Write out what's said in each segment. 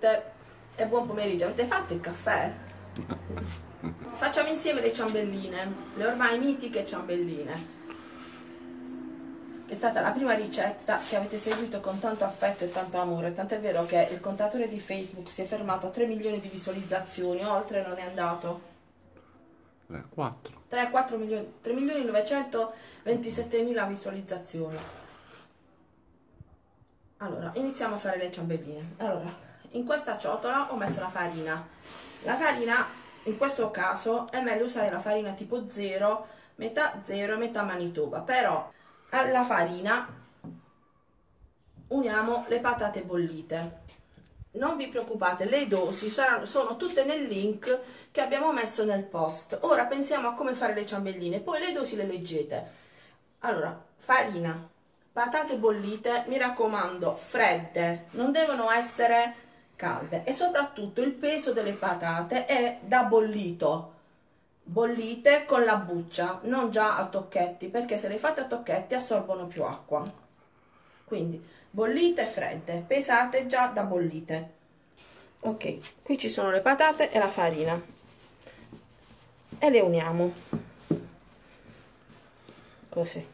tutte e buon pomeriggio. Avete fatto il caffè? Facciamo insieme le ciambelline, le ormai mitiche ciambelline. È stata la prima ricetta che avete seguito con tanto affetto e tanto amore, tant'è vero che il contatore di Facebook si è fermato a 3 milioni di visualizzazioni, oltre non è andato. 3, 4. 3, 4 milioni, 3 milioni 927 mila visualizzazioni. Allora, iniziamo a fare le ciambelline. Allora, in questa ciotola ho messo la farina. La farina, in questo caso, è meglio usare la farina tipo 0, metà 0 e metà Manitoba. Però, alla farina uniamo le patate bollite. Non vi preoccupate, le dosi saranno, sono tutte nel link che abbiamo messo nel post. Ora pensiamo a come fare le ciambelline, poi le dosi le leggete. Allora, farina, patate bollite, mi raccomando, fredde, non devono essere calde e soprattutto il peso delle patate è da bollito. Bollite con la buccia non già a tocchetti perché se le fate a tocchetti assorbono più acqua. Quindi bollite fredde pesate già da bollite. Ok qui ci sono le patate e la farina. E le uniamo. Così.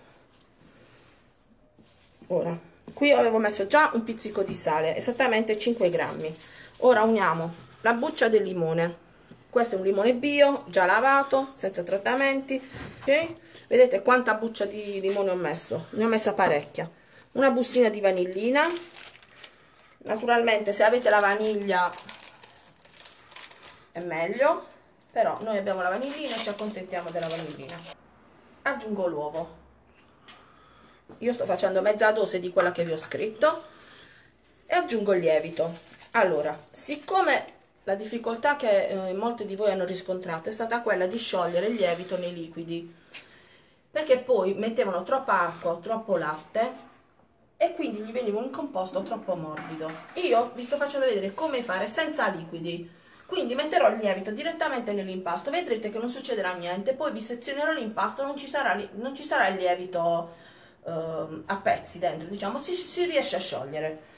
Ora qui avevo messo già un pizzico di sale esattamente 5 grammi. Ora uniamo la buccia del limone. Questo è un limone bio già lavato senza trattamenti ok? Vedete quanta buccia di limone ho messo. Ne ho messa parecchia. Una bustina di vanillina. Naturalmente se avete la vaniglia è meglio. Però noi abbiamo la vanillina e ci accontentiamo della vanillina. Aggiungo l'uovo io sto facendo mezza dose di quella che vi ho scritto e aggiungo il lievito. Allora siccome la difficoltà che eh, molti di voi hanno riscontrato è stata quella di sciogliere il lievito nei liquidi perché poi mettevano troppa acqua o troppo latte e quindi gli veniva un composto troppo morbido. Io vi sto facendo vedere come fare senza liquidi. Quindi metterò il lievito direttamente nell'impasto. Vedrete che non succederà niente. Poi vi sezionerò l'impasto non non ci sarà il lievito eh, a pezzi dentro diciamo si, si riesce a sciogliere.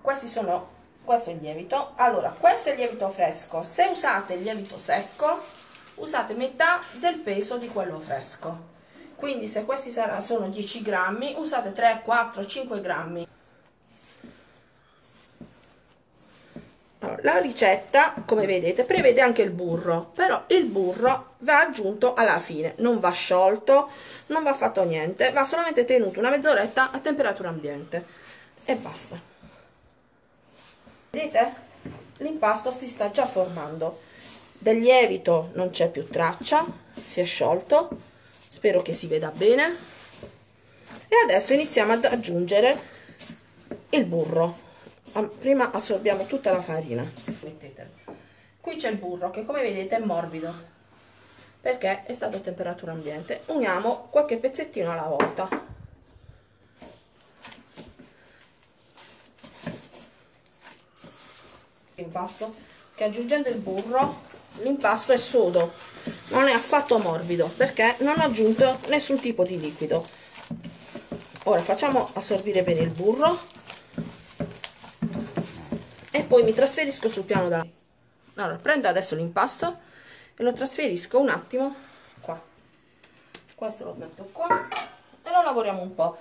Questi sono questo è il lievito. Allora questo è il lievito fresco. Se usate il lievito secco usate metà del peso di quello fresco. Quindi se questi sono 10 grammi usate 3 4 5 grammi la ricetta come vedete prevede anche il burro però il burro va aggiunto alla fine non va sciolto non va fatto niente va solamente tenuto una mezz'oretta a temperatura ambiente. E basta. Vedete? L'impasto si sta già formando. Del lievito non c'è più traccia si è sciolto. Spero che si veda bene. E adesso iniziamo ad aggiungere il burro prima assorbiamo tutta la farina. Mettete qui c'è il burro che come vedete è morbido perché è stato a temperatura ambiente. Uniamo qualche pezzettino alla volta. L'impasto. Che aggiungendo il burro l'impasto è sodo. Non è affatto morbido perché non ho aggiunto nessun tipo di liquido. Ora facciamo assorbire bene il burro poi mi trasferisco sul piano da allora prendo adesso l'impasto e lo trasferisco un attimo qua. Questo lo metto qua e lo lavoriamo un po'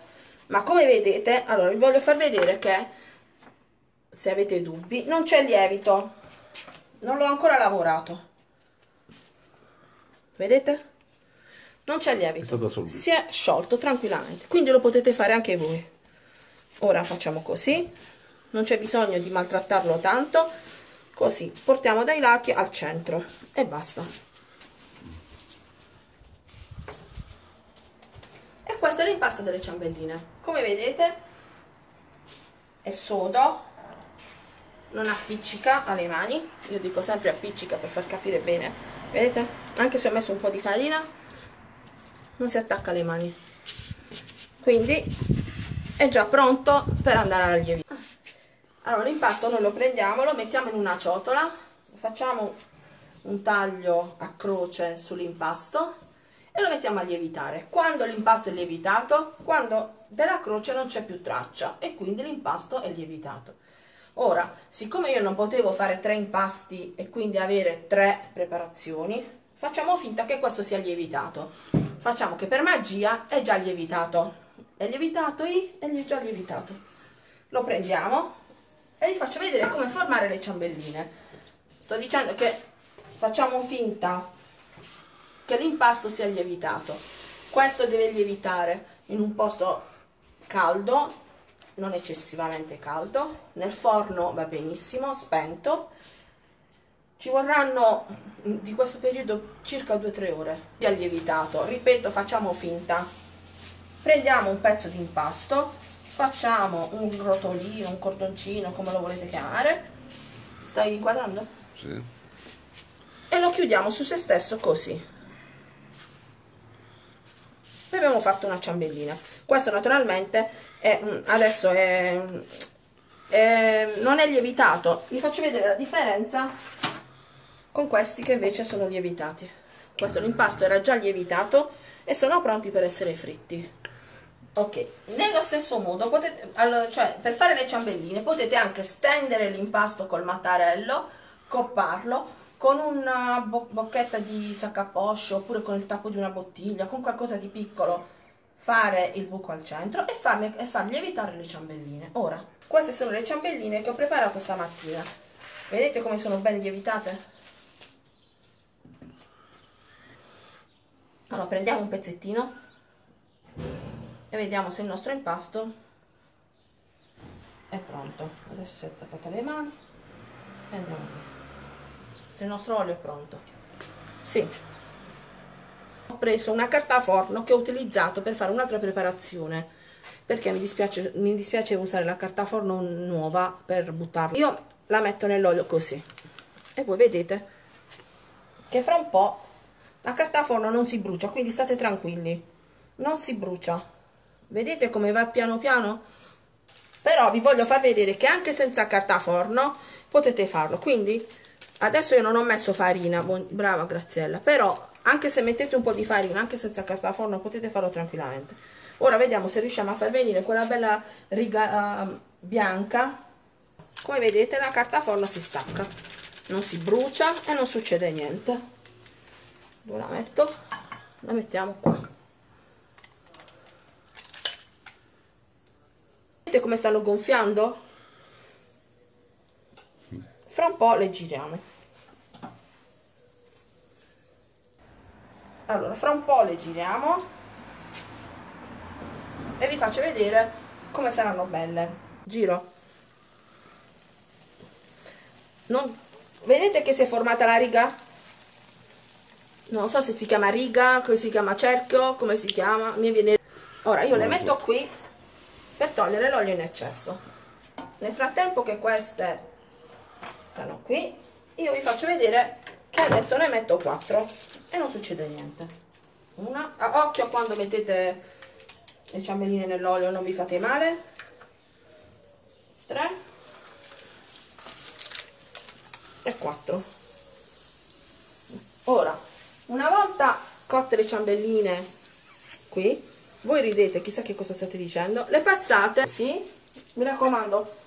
ma come vedete allora vi voglio far vedere che se avete dubbi non c'è lievito. Non l'ho ancora lavorato. Vedete? Non c'è lievito. Si è sciolto tranquillamente. Quindi lo potete fare anche voi. Ora facciamo così non c'è bisogno di maltrattarlo tanto così portiamo dai lati al centro e basta. E questo è l'impasto delle ciambelline. Come vedete è sodo non appiccica alle mani. Io dico sempre appiccica per far capire bene. Vedete? Anche se ho messo un po' di farina non si attacca alle mani. Quindi è già pronto per andare al lievito allora l'impasto noi lo prendiamo lo mettiamo in una ciotola facciamo un taglio a croce sull'impasto e lo mettiamo a lievitare. Quando l'impasto è lievitato quando della croce non c'è più traccia e quindi l'impasto è lievitato. Ora siccome io non potevo fare tre impasti e quindi avere tre preparazioni facciamo finta che questo sia lievitato. Facciamo che per magia è già lievitato. È lievitato I è già lievitato. Lo prendiamo e vi faccio vedere come formare le ciambelline. Sto dicendo che facciamo finta che l'impasto sia lievitato. Questo deve lievitare in un posto caldo non eccessivamente caldo. Nel forno va benissimo spento. Ci vorranno di questo periodo circa 2-3 ore. Sia lievitato. Ripeto facciamo finta. Prendiamo un pezzo di impasto facciamo un rotolino un cordoncino come lo volete chiamare. Stai inquadrando? Sì. e lo chiudiamo su se stesso così. E abbiamo fatto una ciambellina. Questo naturalmente è, adesso è, è, non è lievitato. Vi faccio vedere la differenza con questi che invece sono lievitati. Questo l'impasto era già lievitato e sono pronti per essere fritti ok nello stesso modo potete allora, cioè per fare le ciambelline potete anche stendere l'impasto col mattarello copparlo con una bo bocchetta di saccaposcio oppure con il tappo di una bottiglia, con qualcosa di piccolo, fare il buco al centro e, farne, e far lievitare le ciambelline. Ora, queste sono le ciambelline che ho preparato stamattina. Vedete come sono ben lievitate? Allora, prendiamo un pezzettino e vediamo se il nostro impasto è pronto. Adesso si è attaccata le mani. E andiamo se il nostro olio è pronto. Sì. Ho preso una carta forno che ho utilizzato per fare un'altra preparazione perché mi dispiace, mi dispiace usare la carta forno nuova per buttarla. Io la metto nell'olio così. E voi vedete che fra un po' la carta forno non si brucia quindi state tranquilli. Non si brucia vedete come va piano piano? Però vi voglio far vedere che anche senza carta forno potete farlo. Quindi adesso io non ho messo farina. Brava Graziella. Però anche se mettete un po' di farina anche senza carta forno potete farlo tranquillamente. Ora vediamo se riusciamo a far venire quella bella riga uh, bianca. Come vedete la carta forno si stacca. Non si brucia e non succede niente. La metto? La mettiamo qua come stanno gonfiando? Fra un po' le giriamo. Allora fra un po' le giriamo. E vi faccio vedere come saranno belle. Giro. Non, vedete che si è formata la riga? Non so se si chiama riga come si chiama cerchio come si chiama mi viene ora io le metto qui per togliere l'olio in eccesso. Nel frattempo che queste stanno qui io vi faccio vedere che adesso ne metto 4 e non succede niente. Una ah, occhio quando mettete le ciambelline nell'olio non vi fate male. 3 e 4 ora una volta cotte le ciambelline qui voi ridete chissà che cosa state dicendo. Le passate? Sì mi raccomando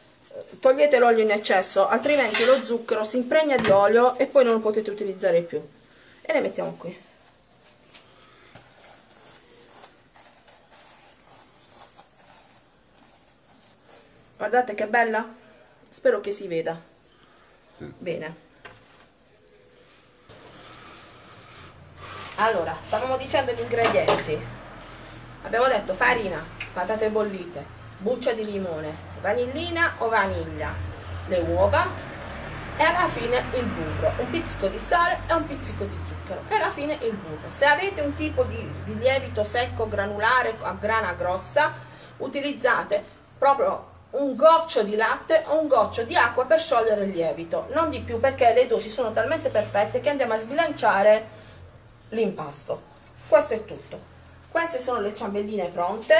togliete l'olio in eccesso altrimenti lo zucchero si impregna di olio e poi non lo potete utilizzare più. E le mettiamo qui. Guardate che bella. Spero che si veda. Sì. bene. Allora stavamo dicendo gli ingredienti abbiamo detto farina patate bollite buccia di limone, vanillina o vaniglia, le uova e alla fine il burro, un pizzico di sale e un pizzico di zucchero e alla fine il burro. Se avete un tipo di, di lievito secco granulare a grana grossa, utilizzate proprio un goccio di latte o un goccio di acqua per sciogliere il lievito, non di più perché le dosi sono talmente perfette che andiamo a sbilanciare l'impasto. Questo è tutto. Queste sono le ciambelline pronte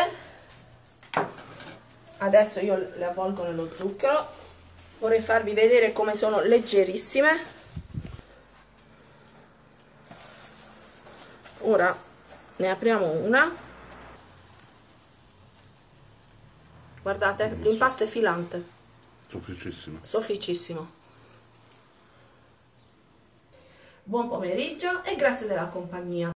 adesso io le avvolgo nello zucchero vorrei farvi vedere come sono leggerissime ora ne apriamo una guardate l'impasto è filante Sofficissimo. sofficissimo. Buon pomeriggio e grazie della compagnia.